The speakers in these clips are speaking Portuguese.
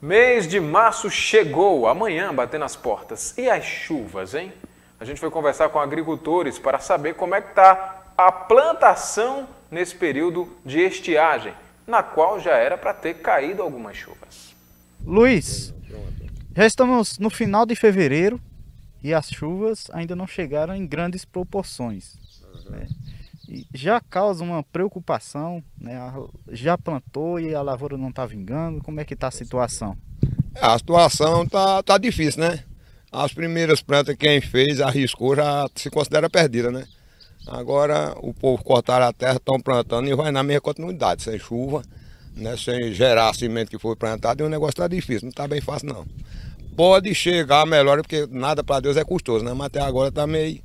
Mês de março chegou, amanhã batendo as portas. E as chuvas, hein? A gente foi conversar com agricultores para saber como é que está a plantação nesse período de estiagem, na qual já era para ter caído algumas chuvas. Luiz, já estamos no final de fevereiro e as chuvas ainda não chegaram em grandes proporções. Né? Já causa uma preocupação, né? já plantou e a lavoura não está vingando, como é que está a situação? É, a situação está tá difícil, né? As primeiras plantas que quem fez, arriscou, já se considera perdida, né? Agora o povo cortaram a terra, estão plantando e vai na mesma continuidade, sem chuva, né? sem gerar a semente que foi plantado, e o negócio está difícil, não está bem fácil não. Pode chegar melhor, porque nada para Deus é custoso, né? Mas até agora está meio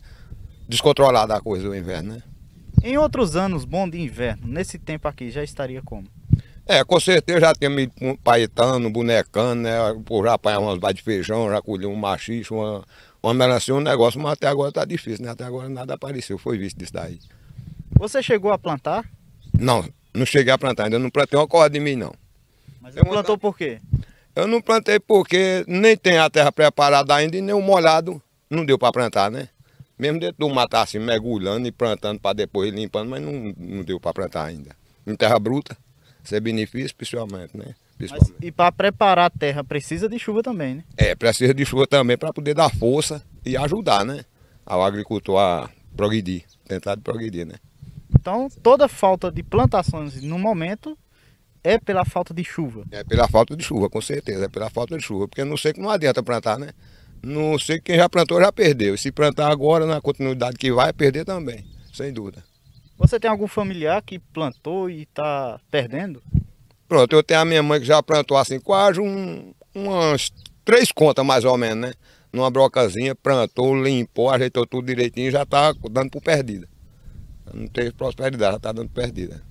descontrolada a coisa do inverno, né? Em outros anos bom de inverno, nesse tempo aqui, já estaria como? É, com certeza já temos ido paetando, bonecando, né? Por já apanhar umas de feijão, já colher um machixe, uma, uma melancia, um negócio, mas até agora tá difícil, né? Até agora nada apareceu, foi visto disso daí. Você chegou a plantar? Não, não cheguei a plantar, ainda não plantei uma corda de mim, não. Mas você plantou por quê? Eu não plantei porque nem tem a terra preparada ainda e nem o molhado não deu para plantar, né? Mesmo dentro do matar assim, mergulhando e plantando para depois ir limpando, mas não, não deu para plantar ainda. Em terra bruta, isso é benefício principalmente, né? Principalmente. Mas, e para preparar a terra precisa de chuva também, né? É, precisa de chuva também para poder dar força e ajudar, né? Ao agricultor a progredir, tentar progredir, né? Então, toda falta de plantações no momento é pela falta de chuva. É pela falta de chuva, com certeza, é pela falta de chuva, porque não sei que não adianta plantar, né? Não sei quem já plantou já perdeu. Se plantar agora na continuidade que vai, perder também, sem dúvida. Você tem algum familiar que plantou e está perdendo? Pronto, eu tenho a minha mãe que já plantou assim quase um, umas três contas mais ou menos, né? Numa brocazinha, plantou, limpou, ajeitou tudo direitinho e já está dando por perdida. Não teve prosperidade, já está dando perdida.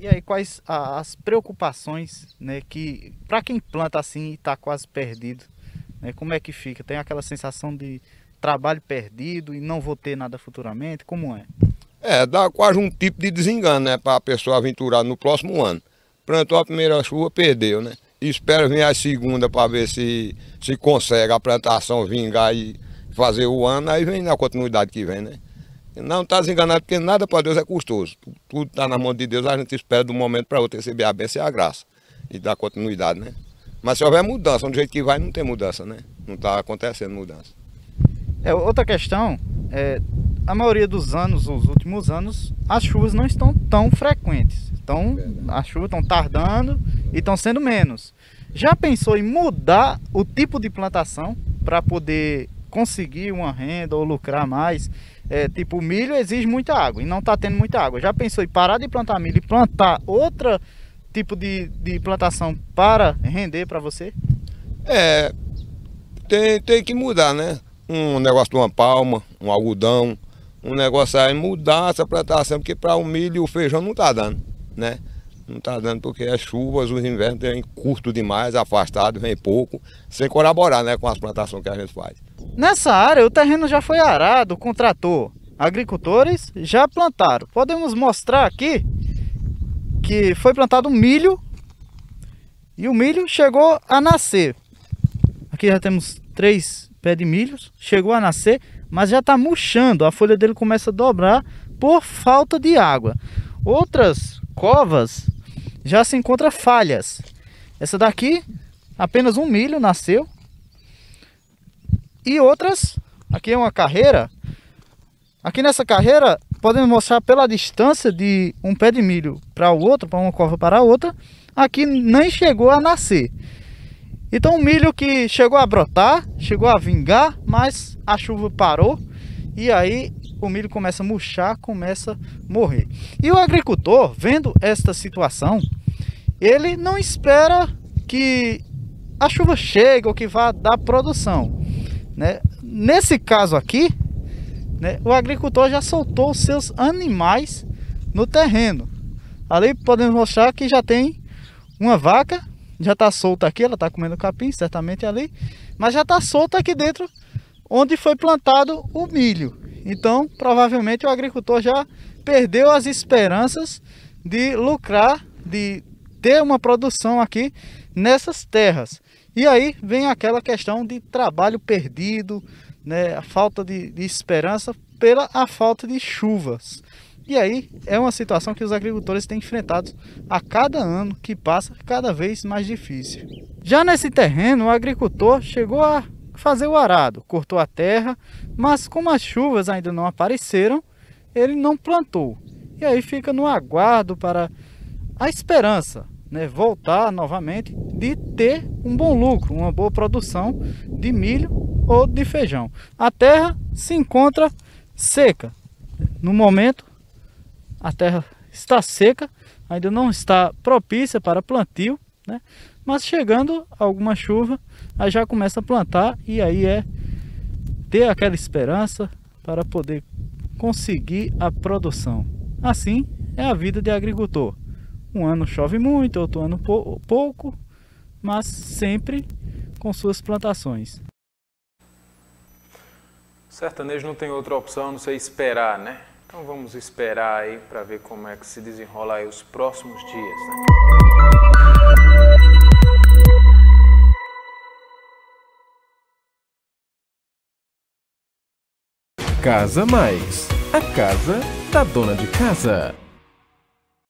E aí, quais as preocupações né, que, para quem planta assim e está quase perdido, né? Como é que fica? Tem aquela sensação de trabalho perdido e não vou ter nada futuramente? Como é? É, dá quase um tipo de desengano, né? Para a pessoa aventurar no próximo ano. Plantou a primeira chuva, perdeu, né? Espera vir a segunda para ver se, se consegue a plantação vingar e fazer o ano, aí vem na continuidade que vem, né? Não está desenganado porque nada para Deus é custoso. Tudo está na mão de Deus, a gente espera de um momento para outro receber a bênção e a graça. E dar continuidade, né? Mas se houver mudança, do jeito que vai, não tem mudança, né? Não está acontecendo mudança. É, outra questão, é, a maioria dos anos, os últimos anos, as chuvas não estão tão frequentes. Então, as chuvas estão tardando e estão sendo menos. Já pensou em mudar o tipo de plantação para poder conseguir uma renda ou lucrar mais? É, tipo, o milho exige muita água e não está tendo muita água. Já pensou em parar de plantar milho e plantar outra tipo de, de plantação para render para você? É, tem, tem que mudar, né? Um negócio de uma palma, um algodão, um negócio aí, mudar essa plantação, porque para o milho e o feijão não está dando, né? Não está dando porque as chuvas, os invernos vêm curto demais, afastado, vem pouco, sem colaborar né, com as plantações que a gente faz. Nessa área, o terreno já foi arado com trator. Agricultores já plantaram. Podemos mostrar aqui que foi plantado milho e o milho chegou a nascer. Aqui já temos três pés de milho, chegou a nascer, mas já está murchando, a folha dele começa a dobrar por falta de água. Outras covas já se encontra falhas. Essa daqui, apenas um milho nasceu. E outras, aqui é uma carreira. Aqui nessa carreira podemos mostrar pela distância de um pé de milho para o outro, para uma cova para a outra, aqui nem chegou a nascer. Então o milho que chegou a brotar, chegou a vingar, mas a chuva parou e aí o milho começa a murchar, começa a morrer. E o agricultor, vendo esta situação, ele não espera que a chuva chegue ou que vá dar produção. Né? Nesse caso aqui, né, o agricultor já soltou os seus animais no terreno. Ali podemos mostrar que já tem uma vaca, já está solta aqui, ela está comendo capim, certamente ali, mas já está solta aqui dentro onde foi plantado o milho. Então, provavelmente o agricultor já perdeu as esperanças de lucrar, de ter uma produção aqui nessas terras. E aí vem aquela questão de trabalho perdido, né, a falta de, de esperança pela a falta de chuvas. E aí é uma situação que os agricultores têm enfrentado a cada ano que passa, cada vez mais difícil. Já nesse terreno, o agricultor chegou a fazer o arado, cortou a terra, mas como as chuvas ainda não apareceram, ele não plantou. E aí fica no aguardo para a esperança, né, voltar novamente de ter um bom lucro, uma boa produção de milho ou de feijão. A terra se encontra seca. No momento, a terra está seca, ainda não está propícia para plantio, né? mas chegando alguma chuva, aí já começa a plantar e aí é ter aquela esperança para poder conseguir a produção. Assim é a vida de agricultor. Um ano chove muito, outro ano pouco, mas sempre com suas plantações. Sertanejo não tem outra opção a não ser esperar, né? Então vamos esperar aí para ver como é que se desenrola aí os próximos dias. Né? Casa Mais, a casa da dona de casa.